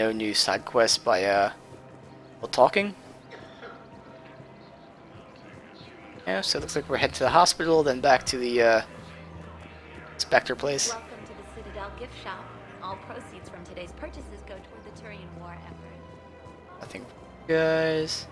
No new side quests by uh, talking. Yeah, so it looks like we're heading to the hospital, then back to the uh, Spectre place. Welcome to the Citadel gift shop. All proceeds from today's purchases go toward the Turian war effort. I think, guys,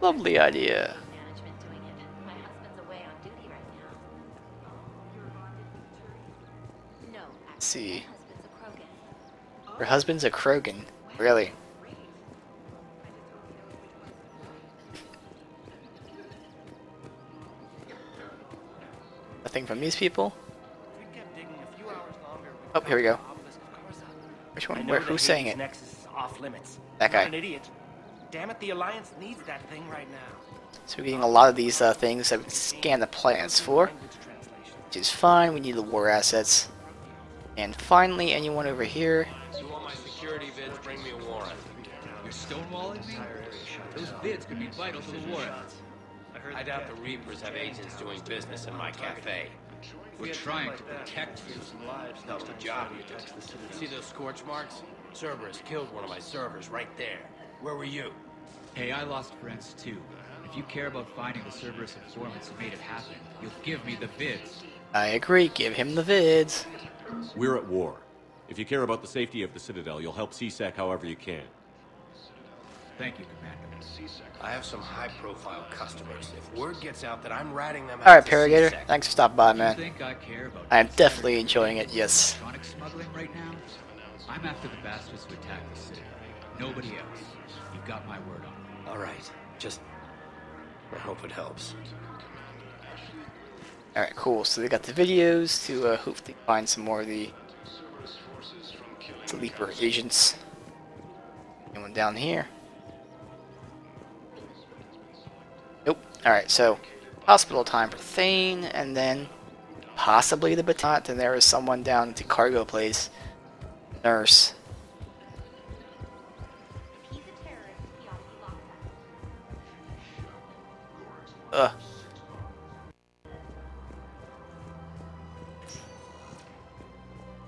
lovely idea. Management doing it. My husband's away on duty right. No, see. my husband's a Krogan. Her husband's a Krogan. Really? Nothing from these people? Oh, here we go. Which one? Where? Who's saying it? Nexus is off limits. That guy. an idiot. Damn it, the Alliance needs that thing right now. So we're getting a lot of these uh, things that we can scan the plans for, which is fine. We need the war assets. And finally, anyone over here? Bring me a warrant. You're stonewalling me? Those vids could be vital to the war. I doubt the Reapers have agents doing business in my cafe. We're trying to protect you. That's the job you do. See those scorch marks? Cerberus killed one of my servers right there. Where were you? Hey, I lost friends too. If you care about finding the Cerberus informants who made it happen, you'll give me the vids. I agree. Give him the vids. We're at war. If you care about the safety of the Citadel, you'll help CSEC however you can. Thank you, Commander. I have some high-profile customers. If word gets out that I'm ratting them out All right, to Paragator. Thanks for stopping by, You man. think I care about I am definitely enjoying it. Yes. electronic smuggling right now? I'm after the bastards who attacked the city. Nobody else. You've got my word on it. All right, just I hope it helps. All right, cool. So they got the videos to uh, hopefully find some more of the sleeper agents. Anyone down here? Nope. All right, so hospital time for Thane, and then possibly the baton. And there is someone down at the cargo place. Nurse. Ugh.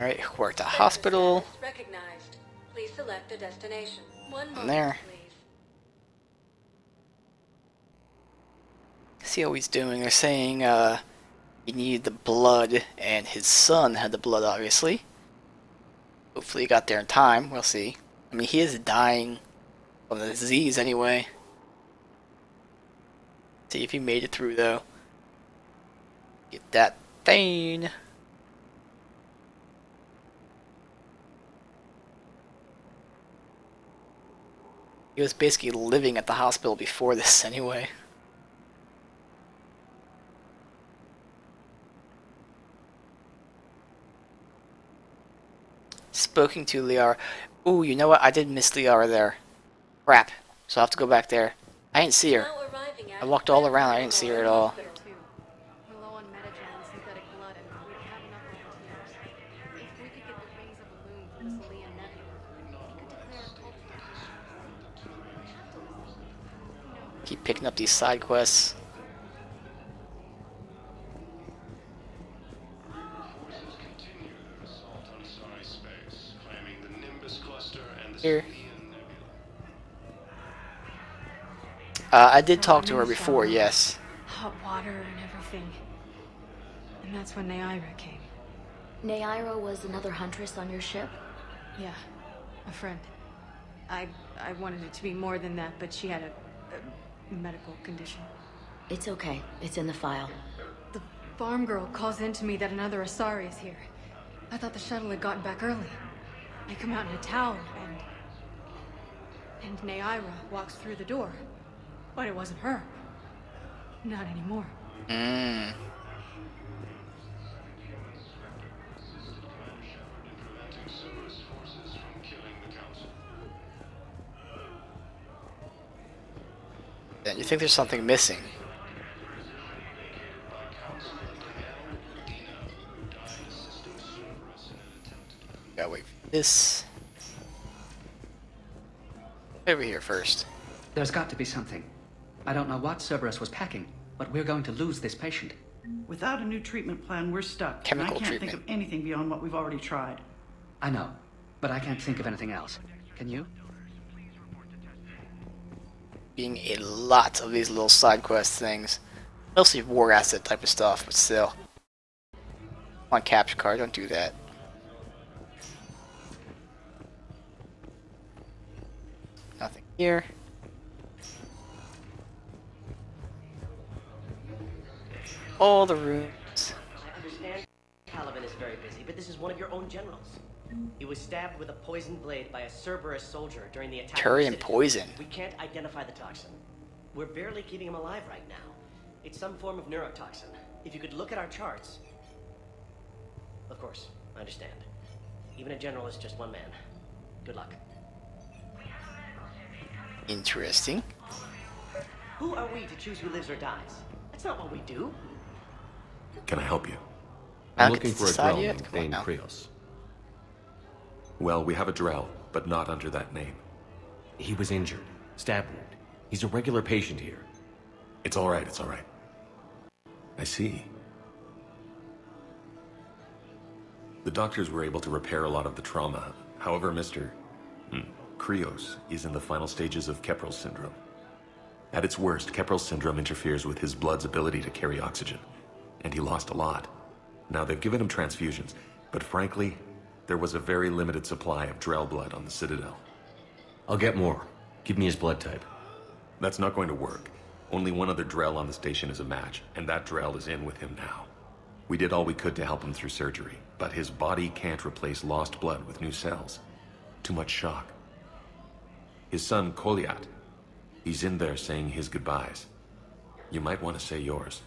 All right, we're at the hospital. Select a destination. One moment, there. please. see how he's doing. They're saying uh, he needed the blood, and his son had the blood, obviously. Hopefully, he got there in time. We'll see. I mean, he is dying of the disease anyway. See if he made it through, though. Get that thing. He was basically living at the hospital before this, anyway. Spoken to Liara. Ooh, you know what? I did miss Liara there. Crap. So I'll have to go back there. I didn't see her. Now arriving at I walked all around. I didn't see her at all. Keep picking up these side quests. Here. Uh, I did talk to her before, yes. hot water and everything. And that's when Naira came. Naira was another huntress on your ship? Yeah, a friend. I I wanted it to be more than that, but she had a, a medical condition. It's okay. It's in the file. The farm girl calls in to me that another Asari is here. I thought the shuttle had gotten back early. I come out in a towel and. And Naira walks through the door. But it wasn't her. Not anymore. Mmm. Think there's something missing? Gotta wait for this. Over here first. There's got to be something. I don't know what Cerberus was packing, but we're going to lose this patient. Without a new treatment plan, we're stuck. Chemical and I can't treatment. think of anything beyond what we've already tried. I know. but I can't think of anything else. Can you? Being a lot of these little side quest things. Mostly war asset type of stuff, but still. On capture card, don't do that. Nothing here. All the rooms. I understand Caliban is very busy, but this is one of your own generals. He was stabbed with a poisoned blade by a Cerberus soldier during the attack. Turian on poison. We can't identify the toxin. We're barely keeping him alive right now. It's some form of neurotoxin. If you could look at our charts. Of course, I understand. Even a general is just one man. Good luck. Interesting. Who are we to choose who lives or dies? That's not what we do. Can I help you? I I'm looking for a decide drone yet? named Come on now. Krios. Well, we have a Drell, but not under that name. He was injured. Stab wound. He's a regular patient here. It's all right, it's all right. I see. The doctors were able to repair a lot of the trauma. However, Mr. Hmm, Krios is in the final stages of Kepral's syndrome. At its worst, Kepral's syndrome interferes with his blood's ability to carry oxygen, and he lost a lot. Now, they've given him transfusions, but frankly, there was a very limited supply of Drell blood on the Citadel. I'll get more. Give me his blood type. That's not going to work. Only one other Drell on the station is a match, and that Drell is in with him now. We did all we could to help him through surgery, but his body can't replace lost blood with new cells. Too much shock. His son, Kolyat, he's in there saying his goodbyes. You might want to say yours.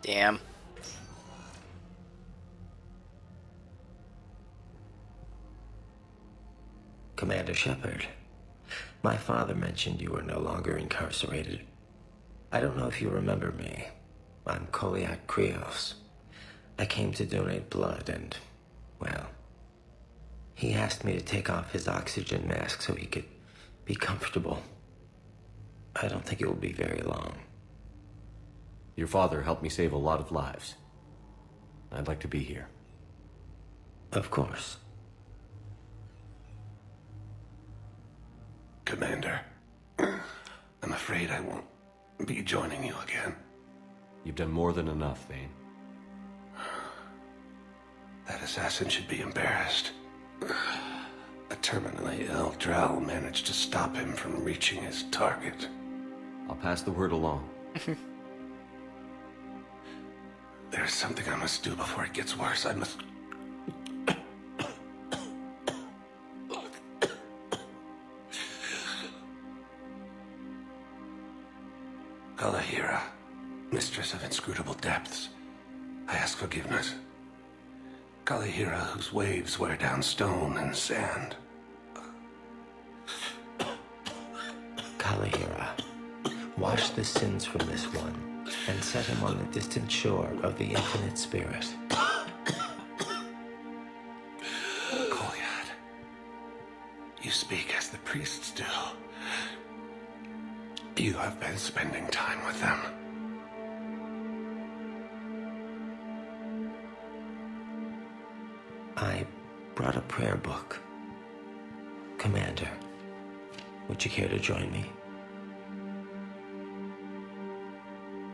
Damn. Commander Shepard, my father mentioned you were no longer incarcerated. I don't know if you remember me. I'm Kolyat Krios. I came to donate blood and, well, he asked me to take off his oxygen mask so he could be comfortable. I don't think it will be very long. Your father helped me save a lot of lives. I'd like to be here. Of course. Commander, I'm afraid I won't be joining you again. You've done more than enough, Thane. That assassin should be embarrassed. A terminally ill Drell managed to stop him from reaching his target. I'll pass the word along. There's something I must do before it gets worse. I must. Kalahira, mistress of inscrutable depths, I ask forgiveness. Kalahira, whose waves wear down stone and sand. Kalahira, wash the sins from this one and set him on the distant shore of the infinite spirit. You have been spending time with them. I brought a prayer book. Commander, would you care to join me?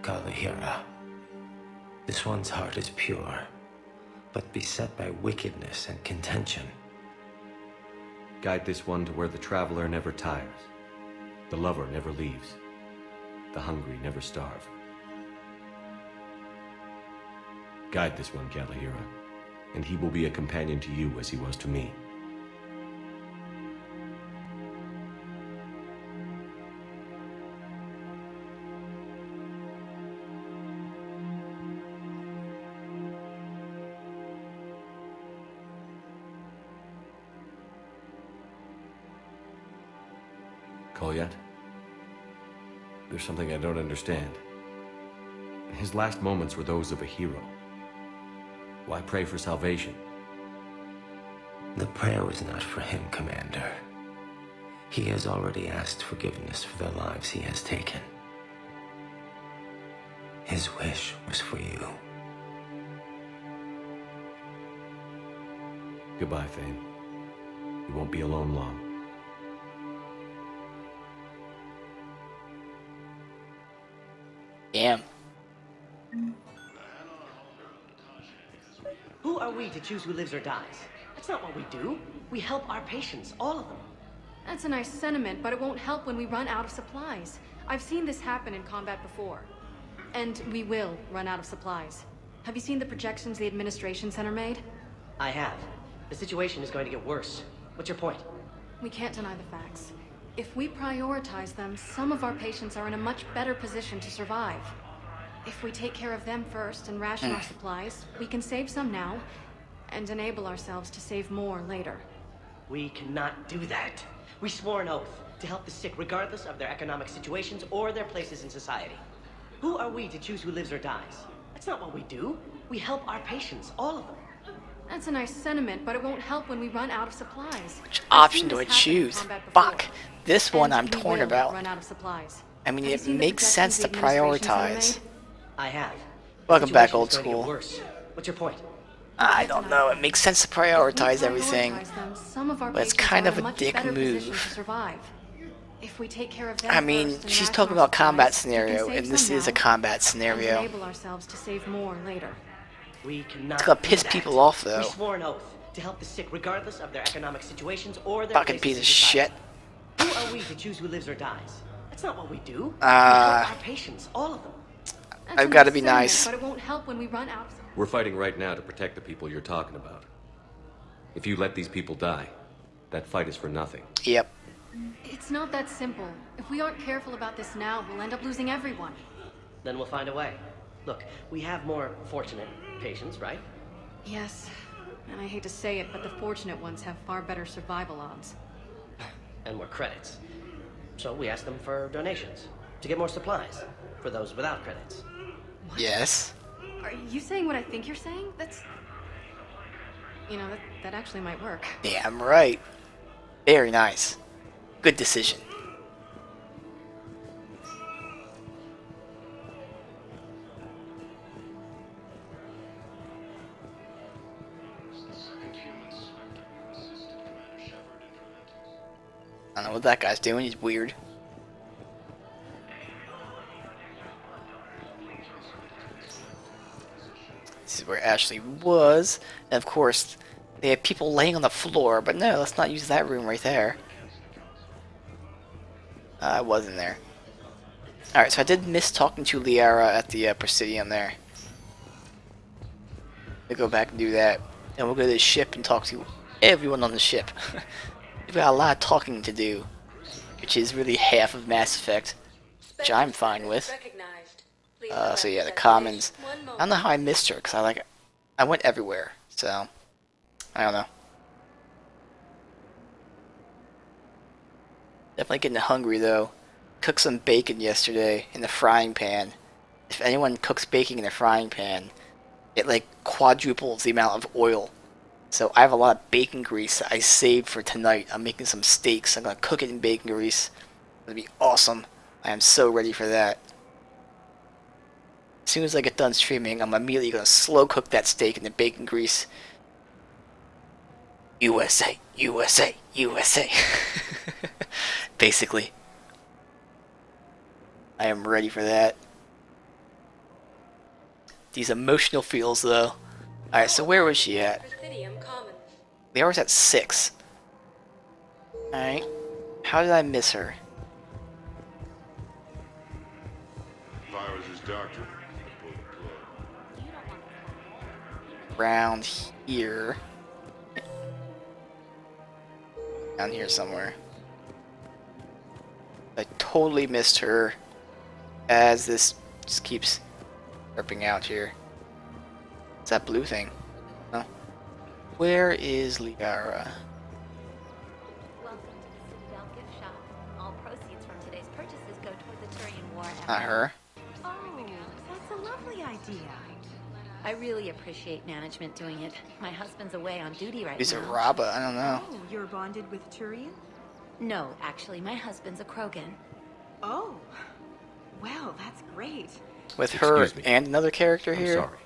Kalahira, this one's heart is pure, but beset by wickedness and contention. Guide this one to where the traveler never tires, the lover never leaves, the hungry never starve. Guide this one, Kalahira, and he will be a companion to you as he was to me. Kolyat? There's something I don't understand. His last moments were those of a hero. Why pray for salvation? The prayer was not for him, Commander. He has already asked forgiveness for the lives he has taken. His wish was for you. Goodbye, Thane. You won't be alone long. Who are we to choose who lives or dies? That's not what we do. We help our patients, all of them. That's a nice sentiment, but it won't help when we run out of supplies. I've seen this happen in combat before. And we will run out of supplies. Have you seen the projections the Administration Center made? I have. The situation is going to get worse. What's your point? We can't deny the facts. If we prioritize them, some of our patients are in a much better position to survive. If we take care of them first and ration our mm. supplies, we can save some now and enable ourselves to save more later. We cannot do that. We swore an oath to help the sick regardless of their economic situations or their places in society. Who are we to choose who lives or dies? That's not what we do. We help our patients, all of them. That's a nice sentiment, but it won't help when we run out of supplies. Which I've option do I this happen in choose? Fuck. This one And I'm torn about. Run out of supplies. I mean, Have it makes sense to prioritize. I have. Welcome back, old is going to get school. Worse. What's your point? I don't know. It makes sense to prioritize everything. them, some of our but it's kind of a dick move. If we take care of them I mean, first she's talking about combat supplies, we can scenario, and this is a combat scenario. enable ourselves to save more later. We. It's gonna piss that. people off, We though. swore an oath to help the sick regardless of their economic situations or their Fucking piece in of shit. Who are we to choose who lives or dies? That's not what we do. Uh, we help our patients, all of them. That's I've gotta be nice. But it won't help when we run out of We're fighting right now to protect the people you're talking about. If you let these people die, that fight is for nothing. Yep. It's not that simple. If we aren't careful about this now, we'll end up losing everyone. Then we'll find a way. Look, we have more fortunate patients, right? Yes, and I hate to say it, but the fortunate ones have far better survival odds. And more credits. So we ask them for donations to get more supplies for those without credits. Yes. Are you saying what I think you're saying? That's. You know, that, that actually might work. Damn right. Very nice. Good decision. I don't know what that guy's doing. He's weird. Where Ashley was. And of course, they had people laying on the floor, but no, let's not use that room right there. Uh, I wasn't there. Alright, so I did miss talking to Liara at the uh, Presidium there. We'll go back and do that. And we'll go to the ship and talk to everyone on the ship. We've got a lot of talking to do, which is really half of Mass Effect, which I'm fine with. Uh, so yeah, the Commons. I don't know how I missed her, because I like, I went everywhere, so, I don't know. Definitely getting hungry though. Cooked some bacon yesterday in the frying pan. If anyone cooks bacon in a frying pan, it like quadruples the amount of oil. So I have a lot of bacon grease that I saved for tonight. I'm making some steaks. I'm gonna cook it in bacon grease. It'll be awesome. I am so ready for that. As soon as I get done streaming, I'm immediately gonna slow cook that steak in the bacon grease. USA, USA, USA. Basically. I am ready for that. These emotional feels, though. Alright, so where was she at? The hour's at 6. Alright. How did I miss her? Around here. Down here somewhere. I totally missed her as this just keeps burping out here. What's that blue thing? Oh. Where is Liara? Welcome to the Citadel gift shop. All proceeds from today's purchases go toward the Turian War effort. Not her. Oh, that's a lovely idea. I really appreciate management doing it. My husband's away on duty right now. Is now. it Raba? I don't know. Oh, you're bonded with Turian? No, actually, my husband's a Krogan. Oh. Well, that's great. With her and another character I'm here? sorry.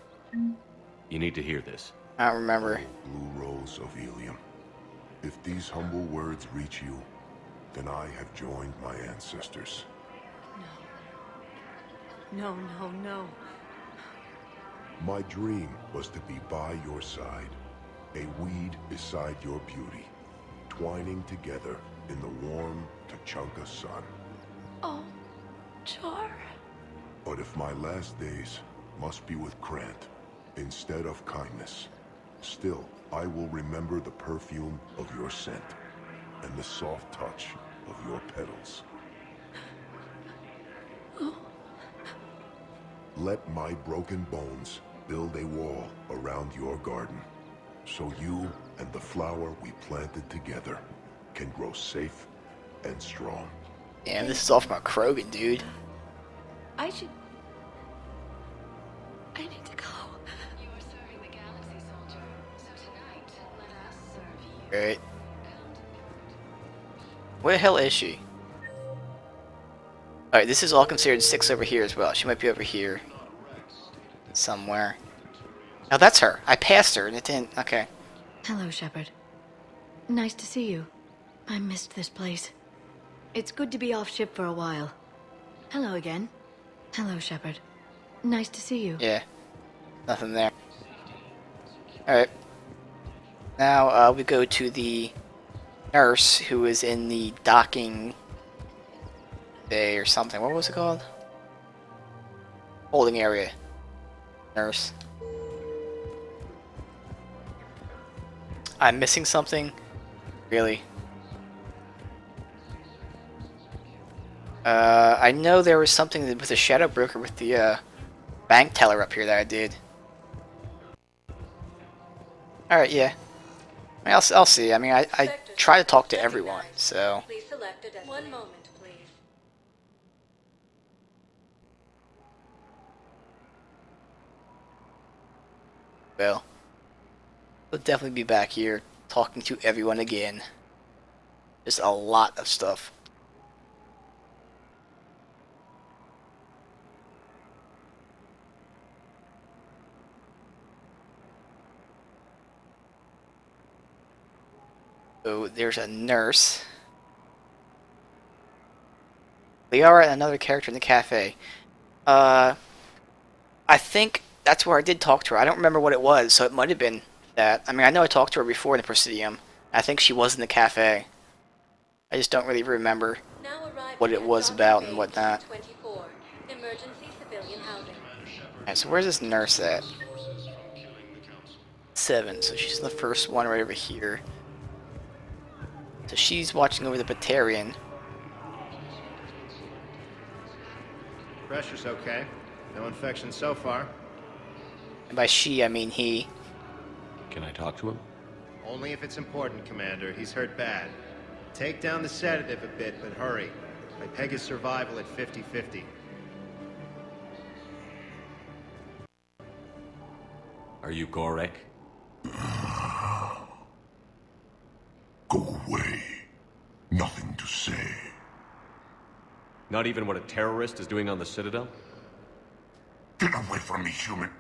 You need to hear this. I don't remember. Oh, blue Rose of Ilium. If these humble words reach you, then I have joined my ancestors. No. No, no, no. My dream was to be by your side, a weed beside your beauty, twining together in the warm Tuchanka sun. Oh, Char. But if my last days must be with Krant instead of kindness, still I will remember the perfume of your scent and the soft touch of your petals. Oh, Let my broken bones build a wall around your garden, so you and the flower we planted together can grow safe and strong. Damn, this is all from a Krogan, dude. I should. I need to go. Right. Where the hell is she? Alright, this is all considered six over here as well. She might be over here. Somewhere. Oh, that's her. I passed her and it didn't. Okay. Hello, Shepard. Nice to see you. I missed this place. It's good to be off ship for a while. Hello again. Hello, Shepard. Nice to see you. Yeah. Nothing there. Alright. Now uh, we go to the nurse who is in the docking bay or something. What was it called? Holding area. Nurse. I'm missing something? Really? Uh, I know there was something with the Shadow Broker with the uh, bank teller up here that I did. Alright, yeah. I mean, I'll, I'll see. I mean, I, I try to talk to everyone, so... Please select a destination. One moment, Well, we'll definitely be back here talking to everyone again. Just a lot of stuff. So there's a nurse. Liara and another character in the cafe. Uh, I think that's where I did talk to her. I don't remember what it was, so it might have been that. I mean, I know I talked to her before in the Presidium. I think she was in the cafe. I just don't really remember what it was about and whatnot. 24. Emergency civilian housing. Alright, so where's this nurse at? Seven, so she's the first one right over here. So she's watching over the Batarian. Pressure's okay. No infection so far. And by she, I mean he. Can I talk to him? Only if it's important, Commander. He's hurt bad. Take down the sedative a bit, but hurry. I peg his survival at 50-50. Are you Gorek? Go away. Nothing to say. Not even what a terrorist is doing on the Citadel? Get away from me, human.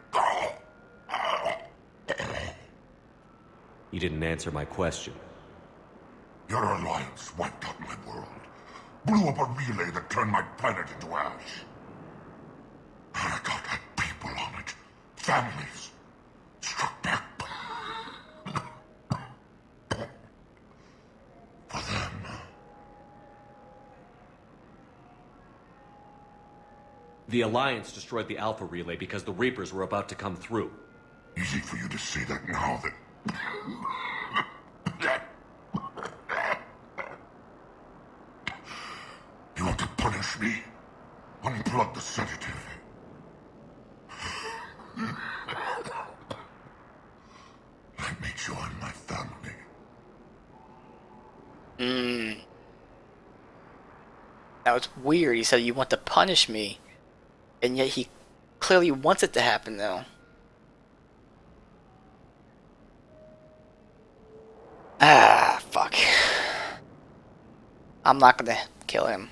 You didn't answer my question. Your alliance wiped out my world. Blew up a relay that turned my planet into ash. Aratoht had people on it. Families. Struck back. For them. The Alliance destroyed the Alpha Relay because the Reapers were about to come through. Easy for you to say that now that... me? Unplug the sedative. Let me join my family. Hmm. Now it's weird. He said you want to punish me, and yet he clearly wants it to happen, though. Ah, fuck. I'm not gonna kill him.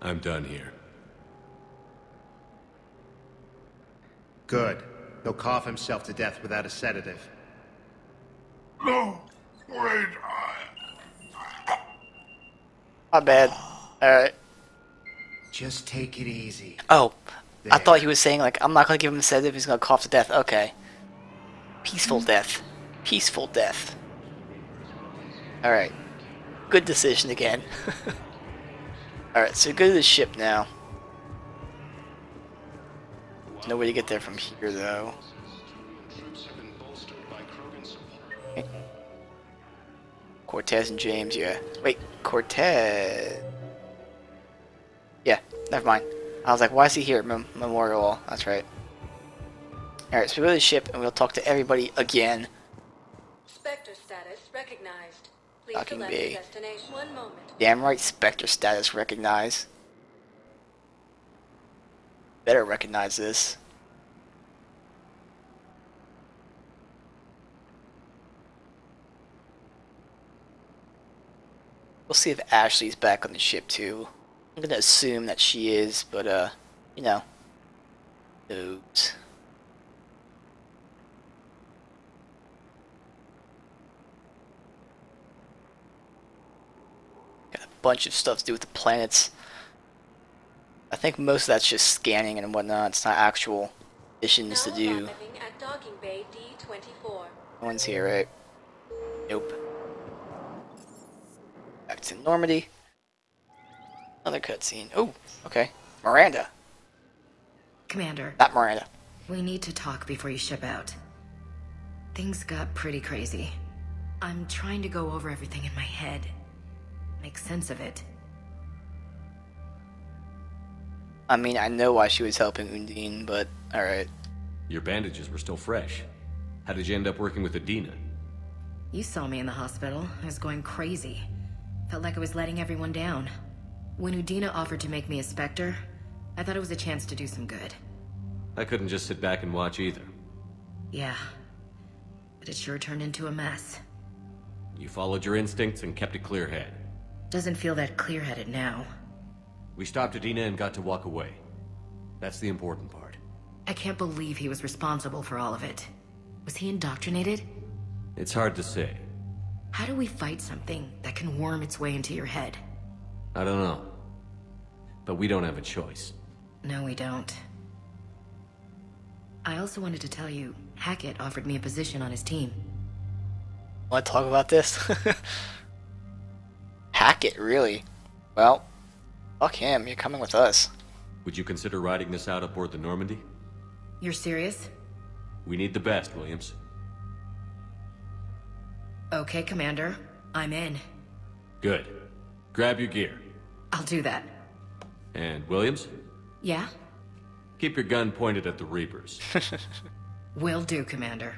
I'm done here. Good. He'll cough himself to death without a sedative. No, wait. I... My bad. Alright. Just take it easy. Oh, I thought he was saying, like, I'm not gonna give him a sedative, he's gonna cough to death. Okay. Peaceful death. Peaceful death. Alright. Good decision again. Alright, so go to the ship now. No way to get there from here, though. Cortez and James, yeah. Wait, Cortez. Yeah, never mind. I was like, why is he here? Mem Memorial Wall. That's right. Alright, so we go to the ship and we'll talk to everybody again. Spectre status recognized. Please Docking select bay. your destination. One moment. Damn right, Spectre status recognize. Better recognize this. We'll see if Ashley's back on the ship too. I'm gonna assume that she is, but uh, you know. Oops. Got a bunch of stuff to do with the planets. I think most of that's just scanning and whatnot. It's not actual missions to do. Arriving at docking bay D24. No one's here, right? Nope. Back to Normandy. Another cutscene. Oh, okay. Miranda. Commander, Not Miranda. we need to talk before you ship out. Things got pretty crazy. I'm trying to go over everything in my head. Make sense of it. I mean, I know why she was helping Udina, but alright. Your bandages were still fresh. How did you end up working with Udina? You saw me in the hospital. I was going crazy. Felt like I was letting everyone down. When Udina offered to make me a Spectre, I thought it was a chance to do some good. I couldn't just sit back and watch either. Yeah. But it sure turned into a mess. You followed your instincts and kept a clear head. Doesn't feel that clear-headed now. We stopped Udina and got to walk away. That's the important part. I can't believe he was responsible for all of it. Was he indoctrinated? It's hard to say. How do we fight something that can worm its way into your head? I don't know. But we don't have a choice. No, we don't. I also wanted to tell you, Hackett offered me a position on his team. Want to talk about this? Hackett, really? Well, fuck him. You're coming with us. Would you consider riding this out aboard the Normandy? You're serious? We need the best, Williams. Okay, Commander. I'm in. Good. Grab your gear. I'll do that. And Williams, Yeah? keep your gun pointed at the Reapers. Will do, Commander.